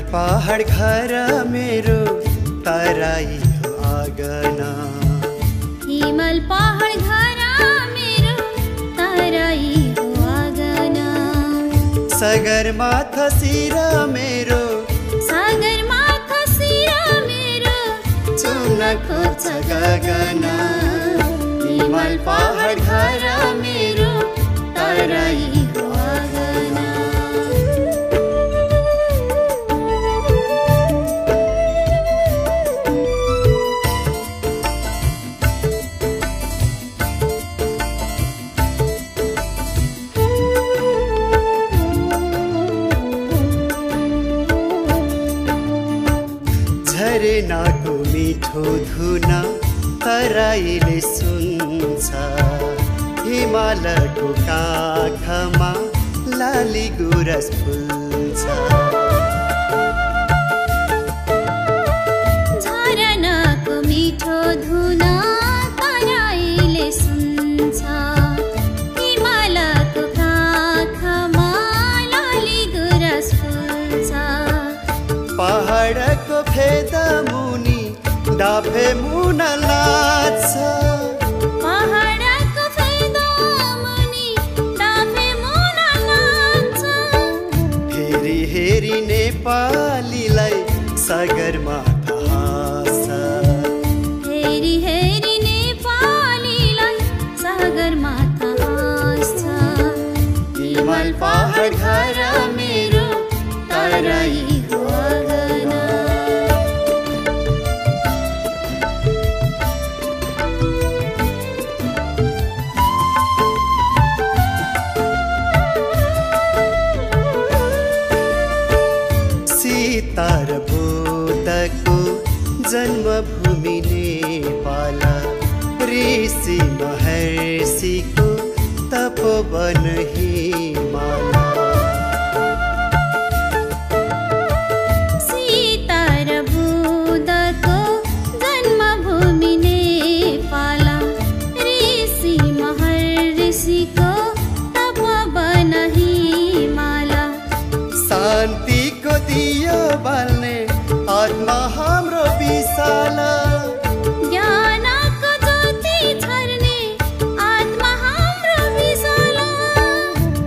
पहाड घर मेरो तराई हो आँगना। हिमाल पहाड घर मेरो तराई हो आँगना सगरमाथा शिर मेरो सागरमा खसिर मेरो खोज्छ गगना। हिमाल पहाड घर मिठो धुन तराईले सुन्छ। हिमालको काखमा लाली गुरस फुल्छ। मुन नाच्छ हेरी हेरी नेपालीलाई हिमाल पहाड घर सीता र बोधको जन्मभूमि नेपाल ऋषि महर्षिको तपोवन हिमाला दियो बाल्ने आत्मा हाम्रो विशाल।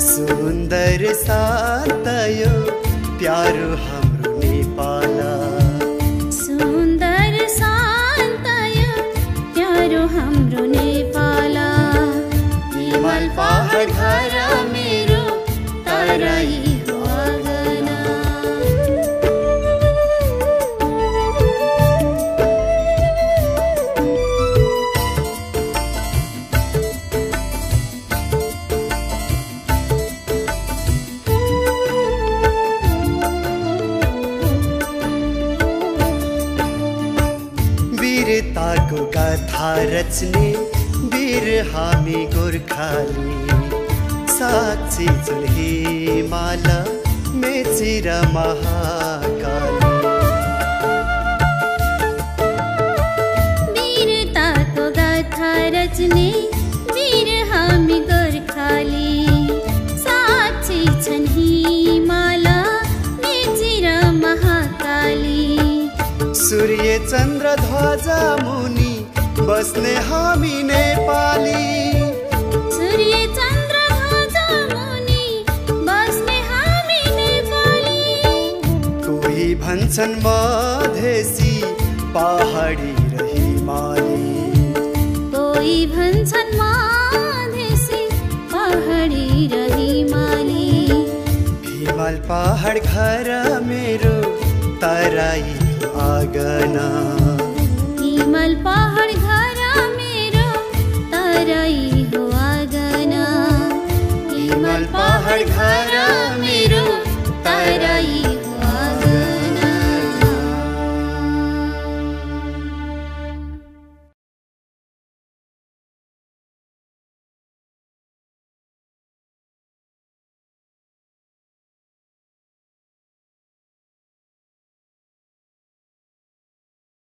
सुन्दर शान्त यो प्यारो हाम्रो नेपाल। सुन्दर शान्त यो प्यारो हाम्रो नेपाल। हिमाल पहाड वीरताको गाथा रच्ने वीर हामी गोर्खाली। साक्षी जुन हिमाल मेचिर महाकाली ध्वजा मुनि बस्ने हामी नेपाली। सूर्य चन्द्र ध्वजा मुनि बस्ने हामी नेपाली। कोही भन्छन् मधेसी पहाडी र हिमाली। कोही भन्छन् मधेसी पहाडी र हिमाली। हिमाल पहाड घर मेरो तराई आँगना। हिमाल पहाड घर मेरो तराई हो आँगना। हिमाल पहाड घर मेरो तराई